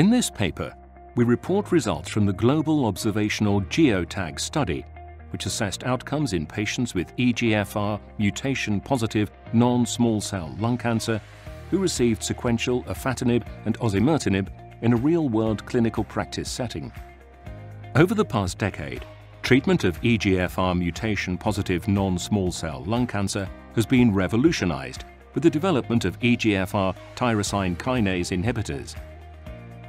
In this paper, we report results from the Global Observational GioTag study, which assessed outcomes in patients with EGFR mutation positive non small cell lung cancer who received sequential afatinib and osimertinib in a real world clinical practice setting. Over the past decade, treatment of EGFR mutation positive non small cell lung cancer has been revolutionized with the development of EGFR tyrosine kinase inhibitors.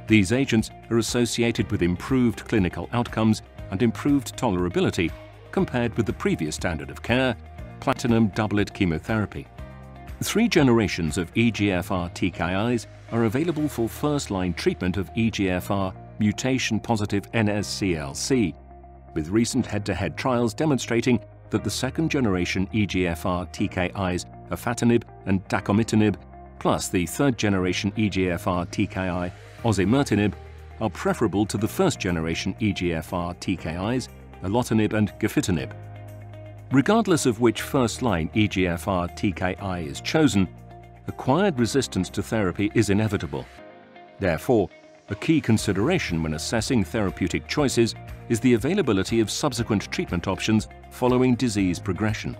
These agents are associated with improved clinical outcomes and improved tolerability compared with the previous standard of care, platinum doublet chemotherapy. Three generations of EGFR TKIs are available for first-line treatment of EGFR mutation-positive NSCLC, with recent head-to-head trials demonstrating that the second-generation EGFR TKIs afatinib and dacomitinib, plus the third-generation EGFR TKI osimertinib, are preferable to the first-generation EGFR TKIs erlotinib and gefitinib. Regardless of which first-line EGFR TKI is chosen, acquired resistance to therapy is inevitable. Therefore, a key consideration when assessing therapeutic choices is the availability of subsequent treatment options following disease progression.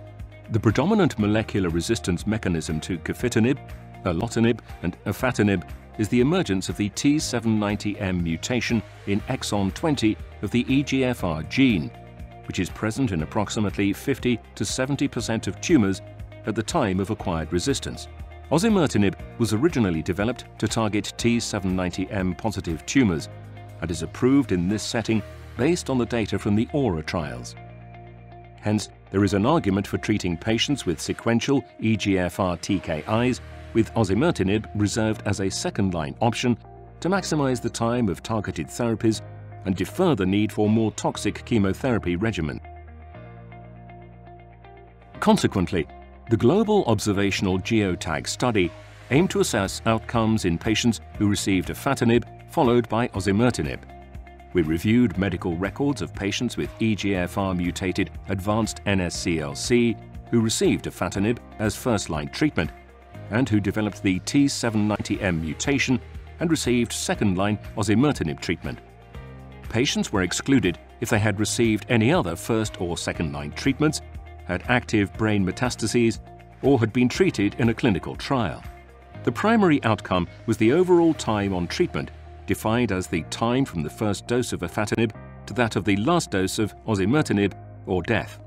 The predominant molecular resistance mechanism to gefitinib, erlotinib, and afatinib is the emergence of the T790M mutation in exon 20 of the EGFR gene, which is present in approximately 50 to 70% of tumors at the time of acquired resistance. Osimertinib was originally developed to target T790M positive tumors and is approved in this setting based on the data from the AURA trials. Hence, there is an argument for treating patients with sequential EGFR TKIs with osimertinib reserved as a second-line option to maximize the time of targeted therapies and defer the need for more toxic chemotherapy regimen. Consequently, the Global Observational GioTag study aimed to assess outcomes in patients who received afatinib followed by osimertinib. We reviewed medical records of patients with EGFR-mutated advanced NSCLC who received afatinib as first-line treatment and who developed the T790M mutation and received second-line osimertinib treatment. Patients were excluded if they had received any other first or second-line treatments, had active brain metastases, or had been treated in a clinical trial. The primary outcome was the overall time on treatment, defined as the time from the first dose of afatinib to that of the last dose of osimertinib or death.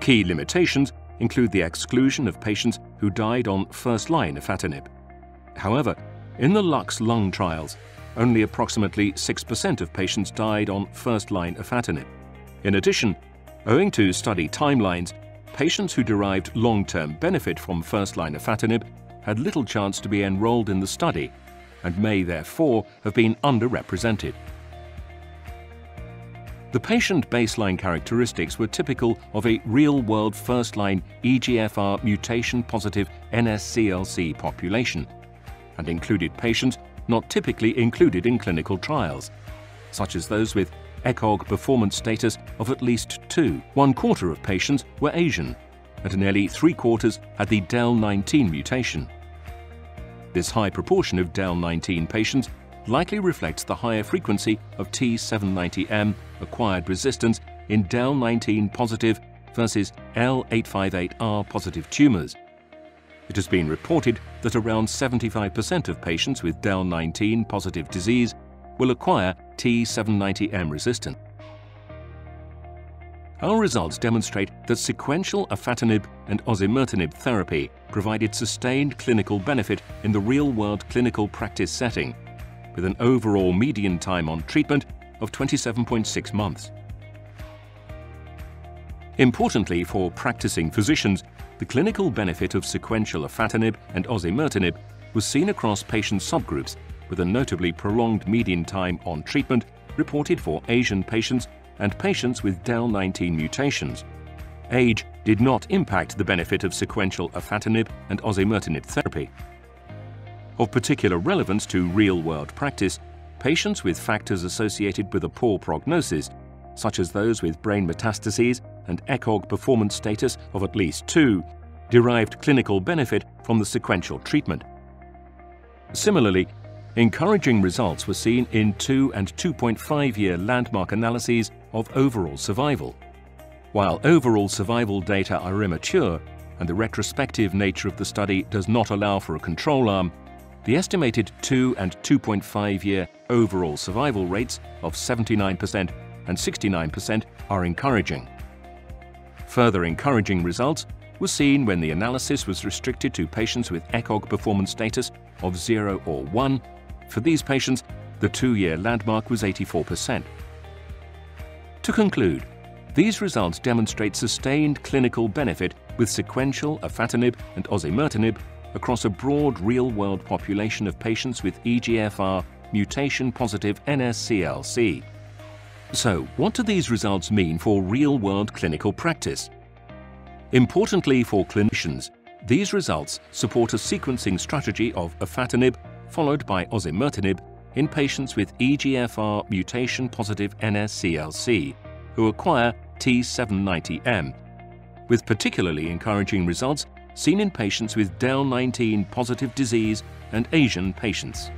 Key limitations include the exclusion of patients who died on first-line afatinib. However, in the LUX-Lung trials, only approximately 6% of patients died on first-line afatinib. In addition, owing to study timelines, patients who derived long-term benefit from first-line afatinib had little chance to be enrolled in the study and may therefore have been underrepresented. The patient baseline characteristics were typical of a real-world first-line EGFR mutation-positive NSCLC population and included patients not typically included in clinical trials, such as those with ECOG performance status of at least 2. One quarter of patients were Asian, and nearly three quarters had the DEL19 mutation. This high proportion of DEL19 patients likely reflects the higher frequency of T790M acquired resistance in DEL19 positive versus L858R positive tumors it has been reported that around 75% of patients with DEL19 positive disease will acquire T790M resistance. Our results demonstrate that sequential afatinib and osimertinib therapy provided sustained clinical benefit in the real-world clinical practice setting, with an overall median time on treatment of 27.6 months. Importantly for practicing physicians, the clinical benefit of sequential afatinib and osimertinib was seen across patient subgroups with a notably prolonged median time on treatment reported for Asian patients and patients with DEL19 mutations. Age did not impact the benefit of sequential afatinib and osimertinib therapy. Of particular relevance to real-world practice, patients with factors associated with a poor prognosis, such as those with brain metastases and ECOG performance status of at least 2 derived clinical benefit from the sequential treatment. Similarly, Encouraging results were seen in 2 and 2.5 year landmark analyses of overall survival. While overall survival data are immature and the retrospective nature of the study does not allow for a control arm, the estimated 2 and 2.5 year overall survival rates of 79% and 69% are encouraging. Further encouraging results were seen when the analysis was restricted to patients with ECOG performance status of 0 or 1 for these patients, the two-year landmark was 84%. To conclude, these results demonstrate sustained clinical benefit with sequential afatinib and osimertinib across a broad real-world population of patients with EGFR mutation-positive NSCLC. So, what do these results mean for real-world clinical practice? Importantly for clinicians, these results support a sequencing strategy of afatinib followed by osimertinib in patients with EGFR mutation-positive NSCLC who acquire T790M, with particularly encouraging results seen in patients with DEL19 positive disease and Asian patients.